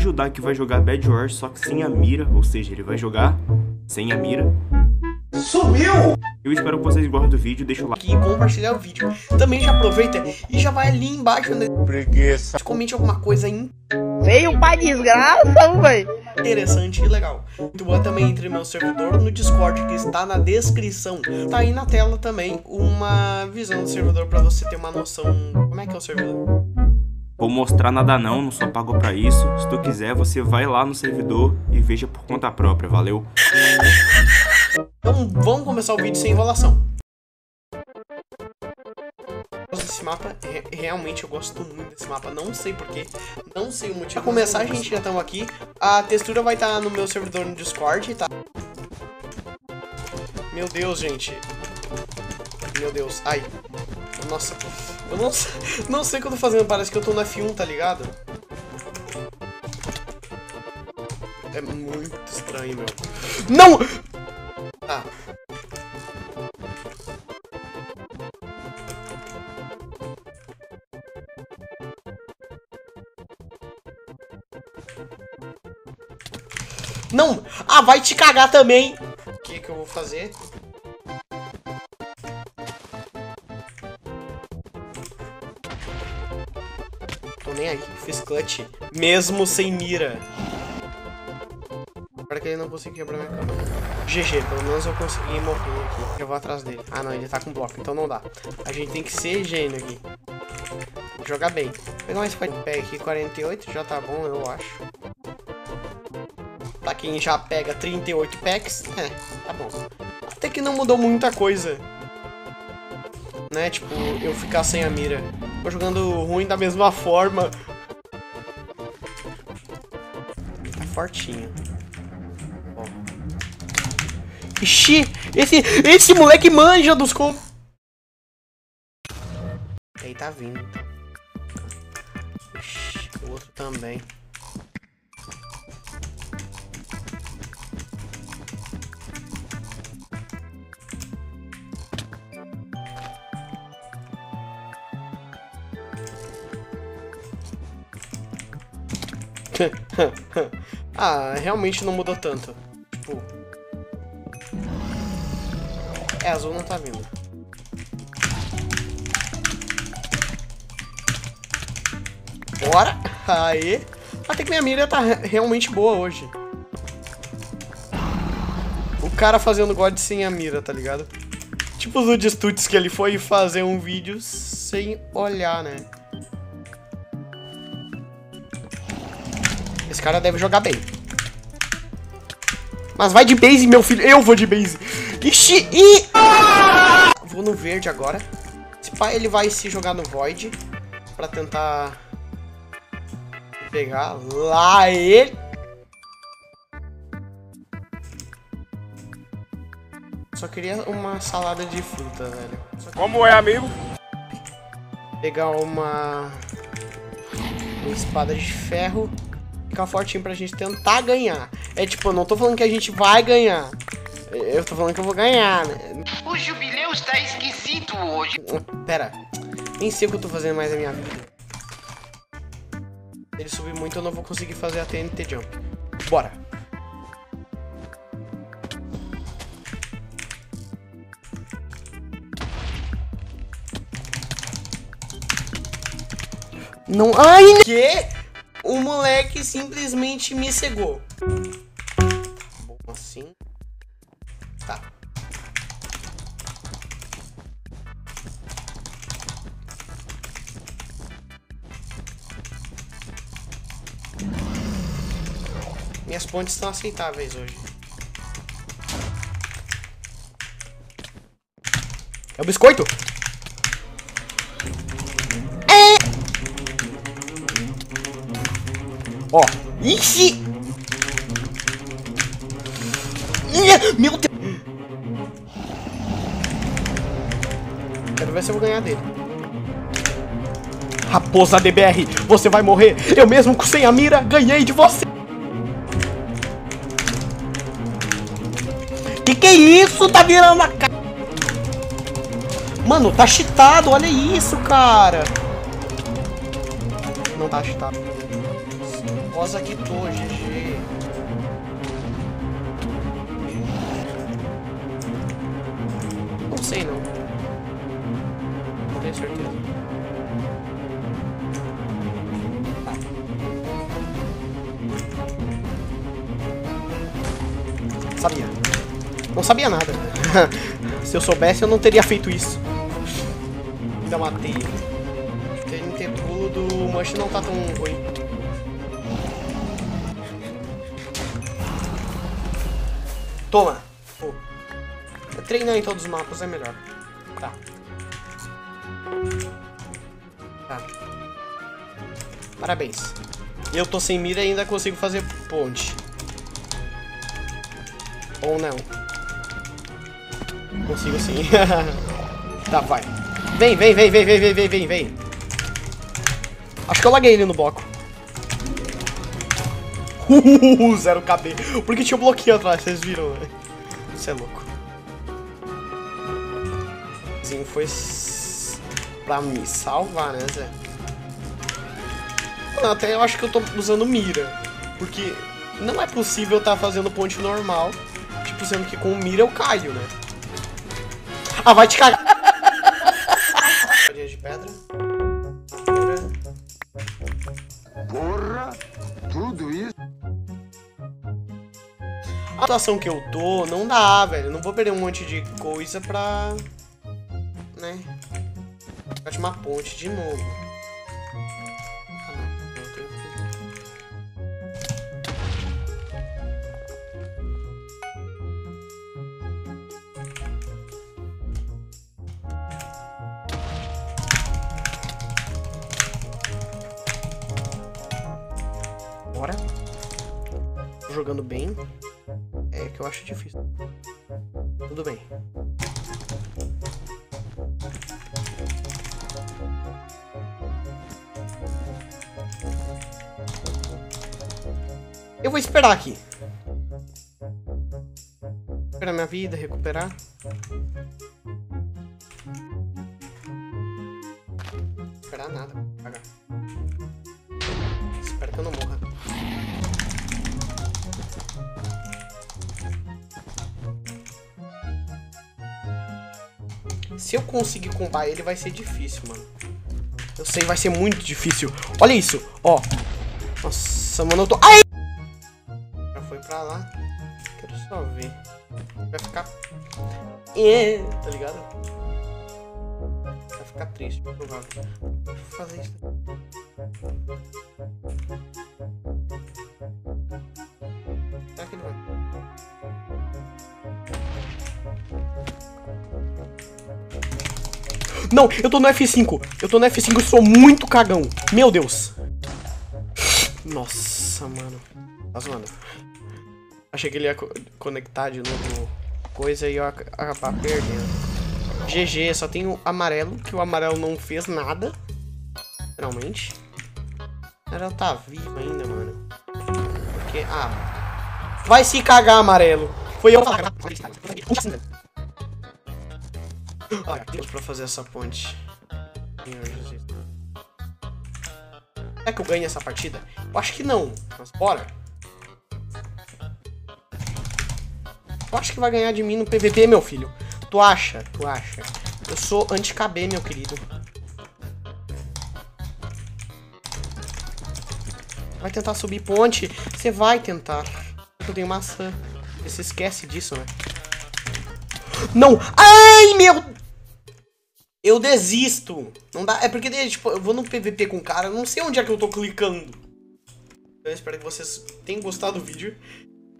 Judá que vai jogar Bad Wars só que sem a mira, ou seja, ele vai jogar sem a mira. Sumiu! Eu espero que vocês gostem do vídeo, deixa o like. Aqui e compartilhar o vídeo. Também já aproveita e já vai ali embaixo, né? Preguiça. Comente alguma coisa Veio pra desgraça, velho. interessante e legal. Muito boa também entre meu servidor no Discord, que está na descrição. Tá aí na tela também uma visão do servidor pra você ter uma noção. Como é que é o servidor? Vou mostrar nada não, não sou pago pra isso. Se tu quiser, você vai lá no servidor e veja por conta própria, valeu? Então vamos começar o vídeo sem enrolação. Esse mapa, re- realmente eu gosto muito desse mapa, não sei porquê, não sei o motivo. Pra começar, a gente já estamos aqui. A textura vai estar no meu servidor no Discord, tá? Meu Deus, gente. Meu Deus, ai. Nossa, eu não, não sei o que eu tô fazendo, parece que eu tô no F1, tá ligado? É muito estranho, meu. Não! Ah. Não! Ah, vai te cagar também! O que que eu vou fazer? Nem aí, fiz clutch. Mesmo sem mira. Para que ele não consiga quebrar minha cama. GG, pelo menos eu consegui morrer aqui. Eu vou atrás dele. Ah não, ele tá com bloco, então não dá. A gente tem que ser gênio aqui. Jogar bem. Vou pegar mais pack aqui, 48, já tá bom, eu acho. Pra quem já pega 38 packs, é, tá bom. Até que não mudou muita coisa. Né, tipo, eu ficar sem a mira. Tô jogando ruim da mesma forma. Tá fortinho. Ó. Ixi, esse, esse moleque manja dos com... Aí tá vindo. Ixi, o outro também. ah, realmente não mudou tanto. Tipo. É, azul não tá vindo. Bora! Aê! Até que minha mira tá re- realmente boa hoje. O cara fazendo God sem a mira, tá ligado? Tipo o Ludstuts que ele foi fazer um vídeo sem olhar, né? Esse cara deve jogar bem. Mas vai de base, meu filho. Eu vou de base. Ixi, ih! Vou no verde agora. Esse pai ele vai se jogar no void pra tentar pegar lá ele. Só queria uma salada de fruta, velho. Como é, amigo? pegar uma, uma espada de ferro, ficar fortinho pra gente tentar ganhar. É tipo, eu não tô falando que a gente vai ganhar. Eu tô falando que eu vou ganhar, né? O jubileu está esquisito hoje. Pera, nem sei o que eu tô fazendo mais na minha vida. Se ele subir muito, eu não vou conseguir fazer a TNT Jump. Bora. Não. Ai! Que? O moleque simplesmente me cegou. Assim. Tá. Minhas pontes estão aceitáveis hoje. É o biscoito? Ó. Ixi! Meu Deus! Quero ver se eu vou ganhar dele. Raposa DBR, você vai morrer! Eu mesmo sem a mira ganhei de você! Que que é isso? Tá virando a cara. Mano, tá cheatado, olha isso, cara. Não tá cheatado. Rosa quitou, GG. Não sei não. Não tenho certeza. Tá. Sabia. Não sabia nada. Se eu soubesse, eu não teria feito isso. Ainda matei ele. TNT pulo do Mush não tá tão ruim. Toma! Pô. Treinar em todos os mapas é melhor. Tá. Tá. Parabéns. Eu tô sem mira e ainda consigo fazer ponte. Ou não. Consigo sim. tá, vai. Vem, vem, vem, vem, vem, vem, vem, vem, vem. Acho que eu laguei ele no bloco. Uh, zero KB. Porque tinha um bloquinho atrás, vocês viram, né? Isso é louco. Sim, foi pra me salvar, né, Zé? Não, até eu acho que eu tô usando mira. Porque não é possível estar tá fazendo ponte normal. Tipo, sendo que com mira eu caio, né? Ah, vai te cagar! de pedra. A situação que eu tô, não dá, velho. Não vou perder um monte de coisa pra... Né? Pra uma ponte de novo. Bora. Tô jogando bem. Que eu acho difícil. Tudo bem. Eu vou esperar aqui. Esperar minha vida, recuperar. Esperar nada. Pagar. Se eu conseguir comprar ele, vai ser difícil, mano. Eu sei, vai ser muito difícil. Olha isso, ó. Nossa, mano, eu tô... Ai! Já foi pra lá. Quero só ver. Vai ficar... É, tá ligado? Vai ficar triste, provável. Vou fazer isso. Não, eu tô no F5. Eu tô no F5 e sou muito cagão. Meu Deus. Nossa, mano. Tá zoando. Achei que ele ia co conectar de novo coisa e eu acabar perdendo. GG, só tem o amarelo, que o amarelo não fez nada. Literalmente. Ela tá vivo ainda, mano. Porque, ah... Vai se cagar, amarelo. Foi eu Olha, Deus pra fazer essa ponte. Meu Jesus. Será que eu ganho essa partida? Eu acho que não, mas bora. Tu acha que vai ganhar de mim no PVP, meu filho? Tu acha? Tu acha? Eu sou anti-KB, meu querido. Vai tentar subir ponte? Você vai tentar. Eu tenho maçã. Você esquece disso, né? Não! Ai, meu... Eu desisto. Não dá. É porque, tipo, eu vou no PVP com o cara, eu não sei onde é que eu tô clicando. Eu espero que vocês tenham gostado do vídeo.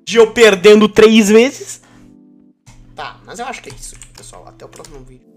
De eu perdendo três vezes. Tá, mas eu acho que é isso, pessoal. Até o próximo vídeo.